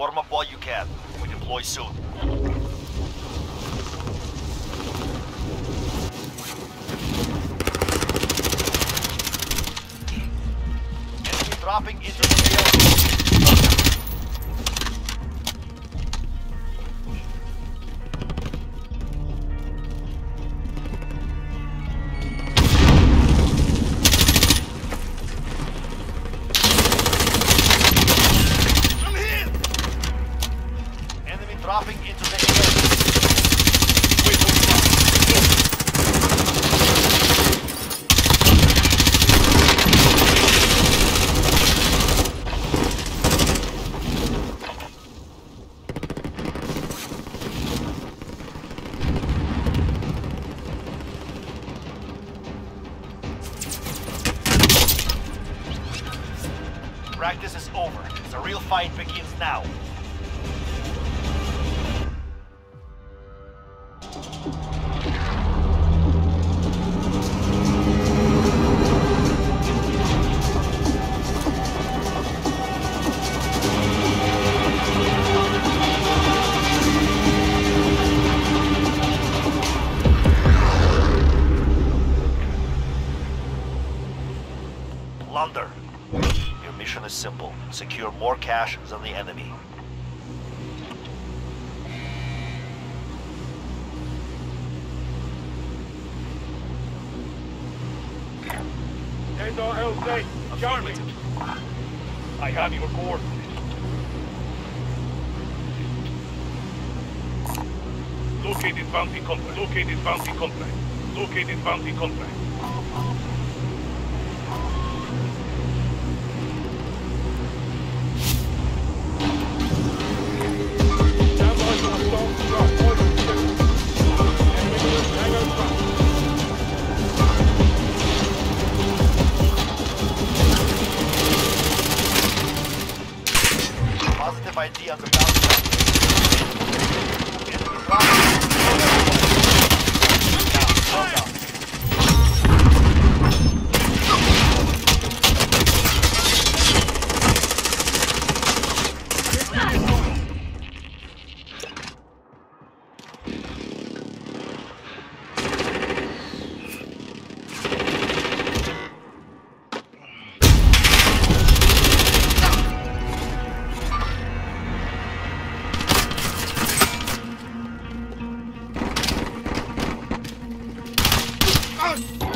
Warm up while you can. We deploy soon. Enemy dropping into the now. Lunder, your mission is simple. Secure more cash than the enemy. Tango LZ, Charlie. I have your coordinates. Located bounty contract. Located bounty contract. Located bounty contract. All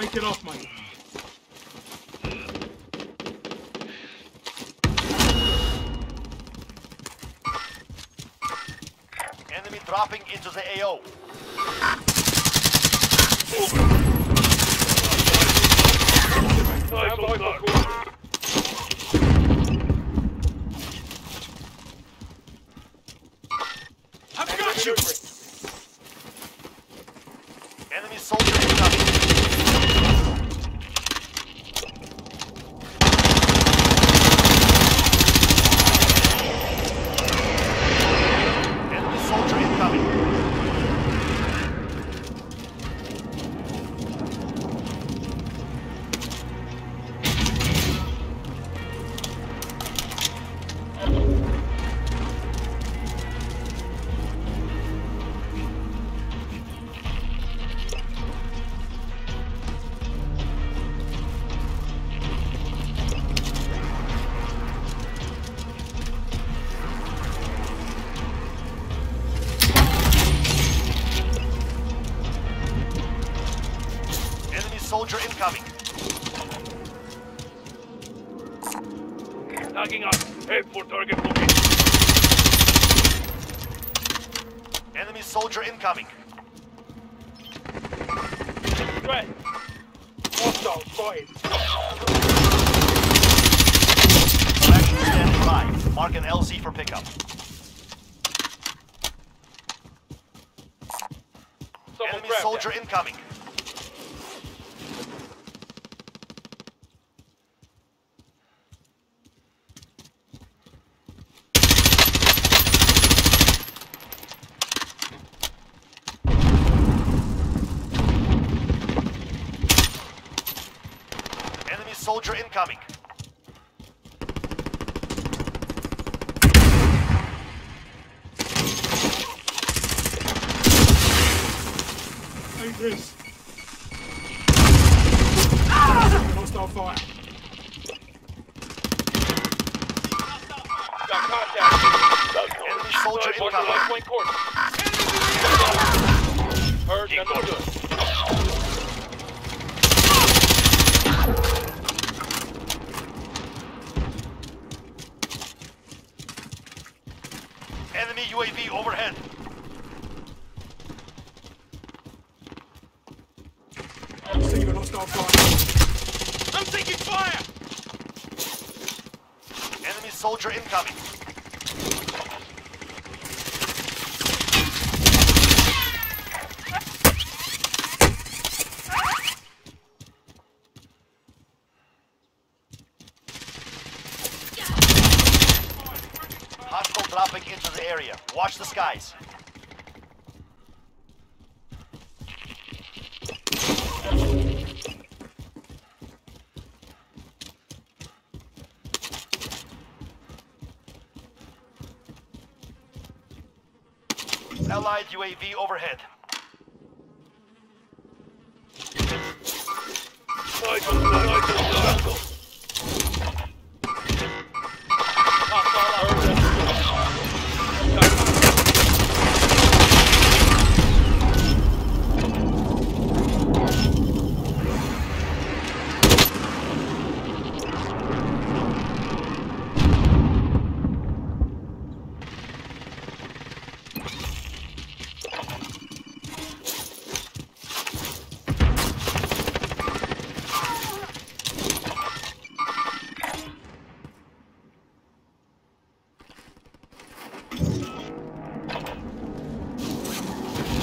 Shake it off, mate. Tagging up. Head for target location. Enemy soldier incoming. Threat. Hostile spotted. Action standing by. Mark an LZ for pickup. Someone Enemy soldier that. incoming. Enemy soldier incoming. Ain't this. Hostile fire. Got contact. Enemy soldier Mark the incoming. right point. Heard and understood. Enemy UAV overhead. Hostile fire. I'm taking fire! Enemy soldier incoming. Hostile dropping into the area. Watch the skies. Allied UAV overhead. Nigel, Nigel, Nigel.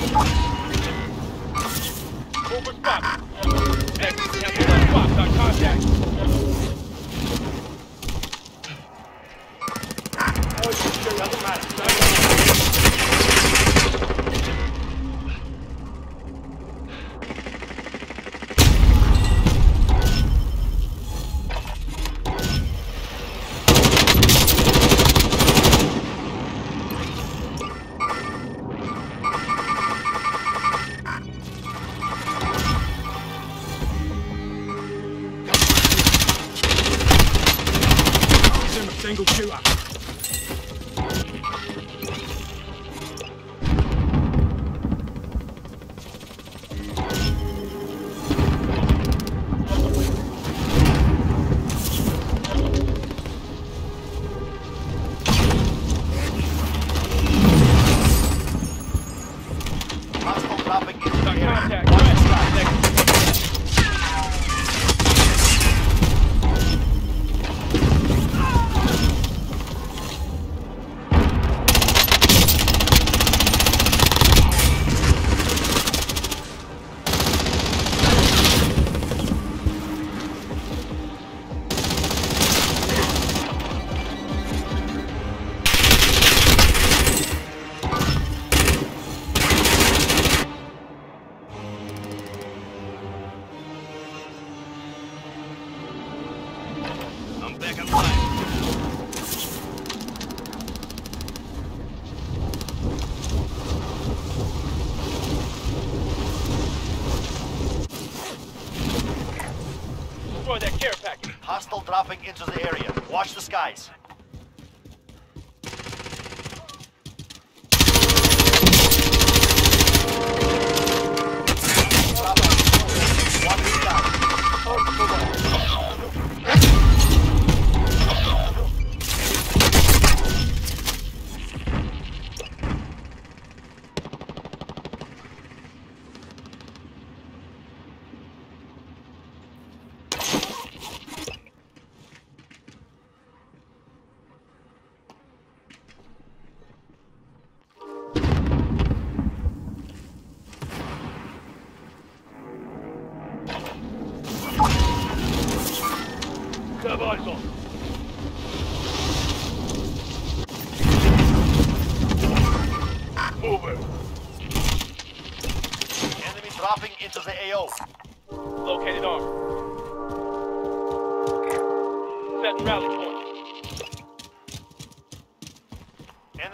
Over spot. Got contact. Into the area. Watch the skies.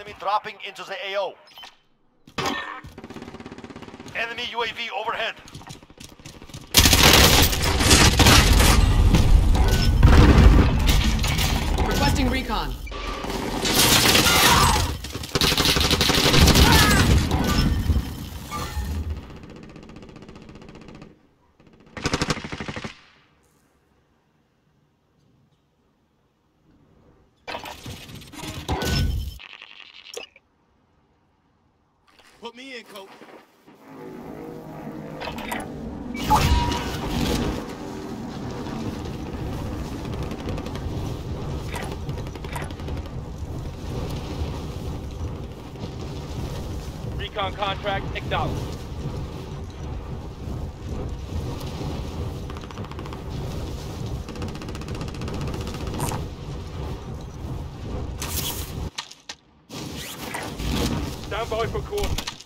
Enemy dropping into the AO. Enemy UAV overhead. Requesting recon. Recon contract acknowledged. Stand by for coordinates.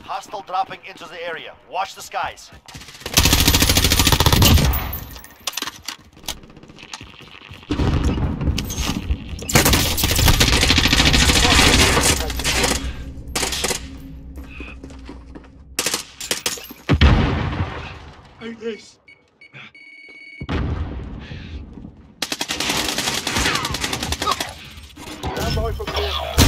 Hostile dropping into the area. Watch the skies. Hey, this. Stand by for coordinates.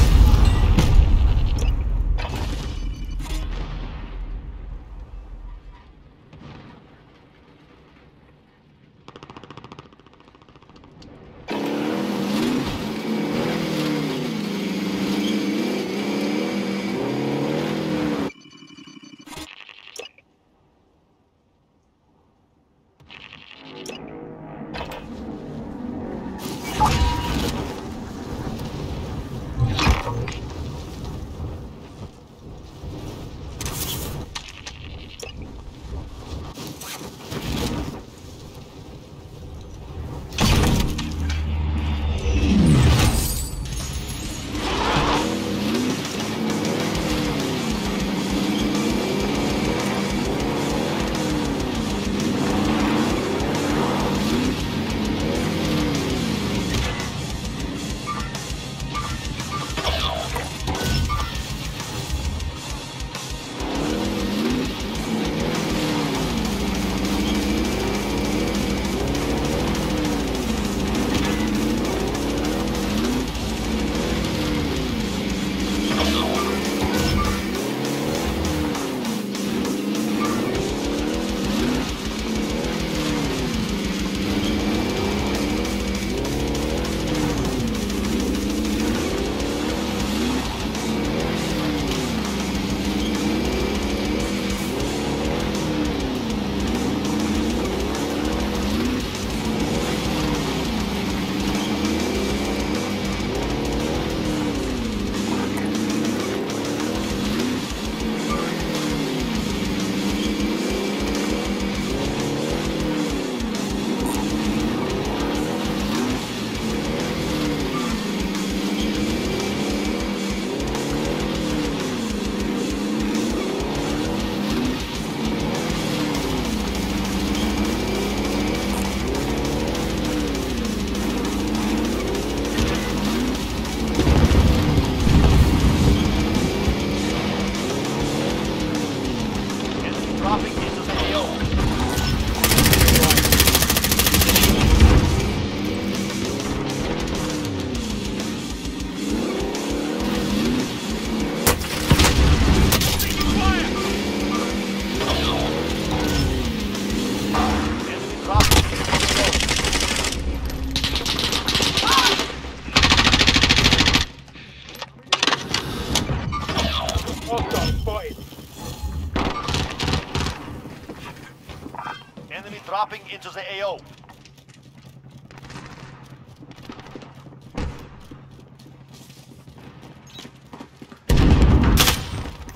Enemy dropping into the AO.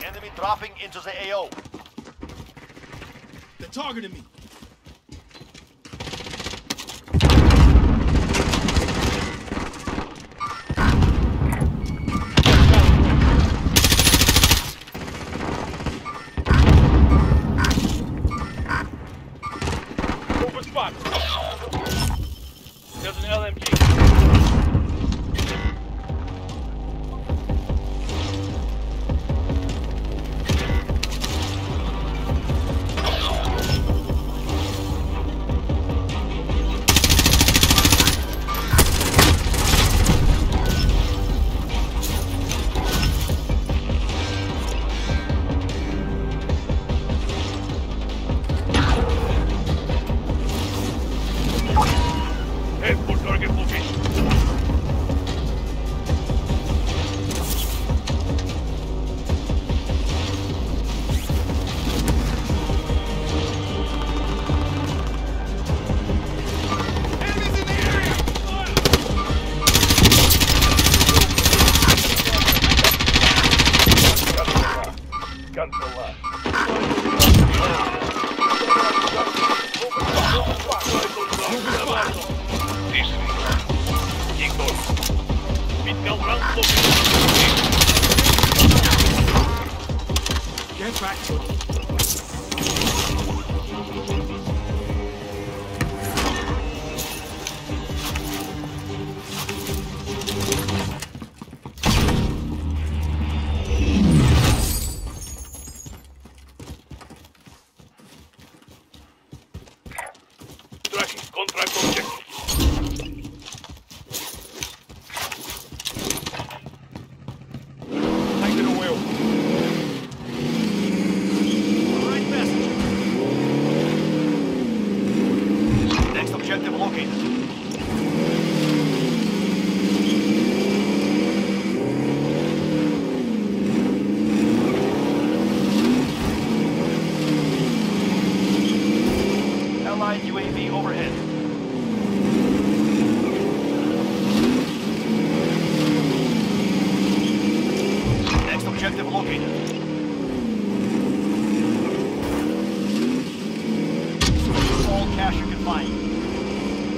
Enemy dropping into the AO. They're targeting me.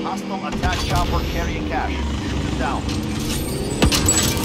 Hostile attack chopper carrying cash. Shoot it down.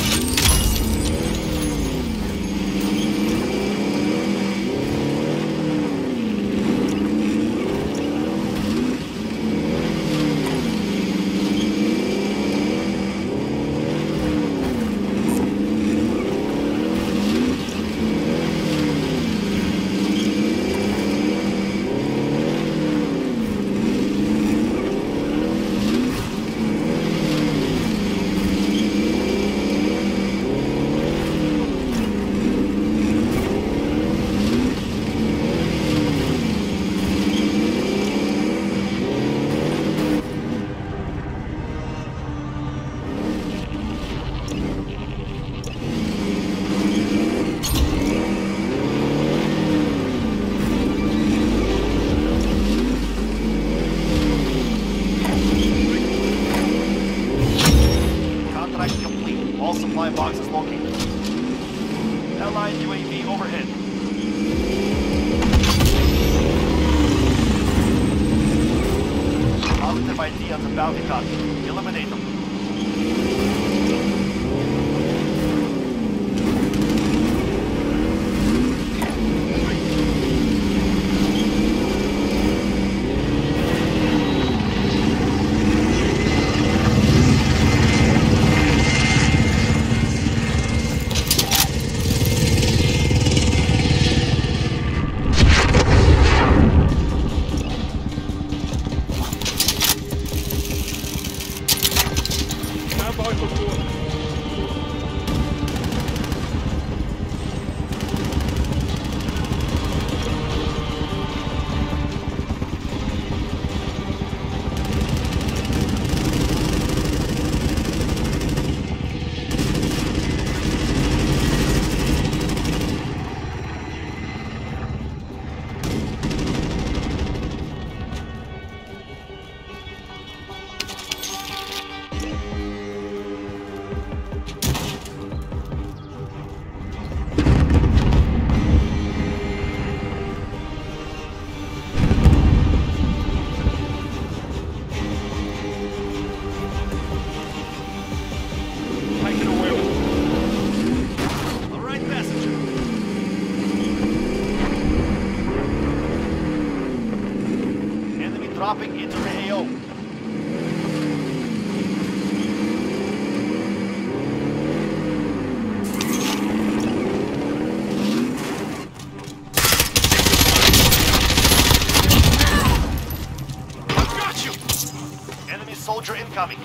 Incoming.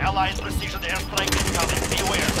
Allied precision airstrike incoming. Beware.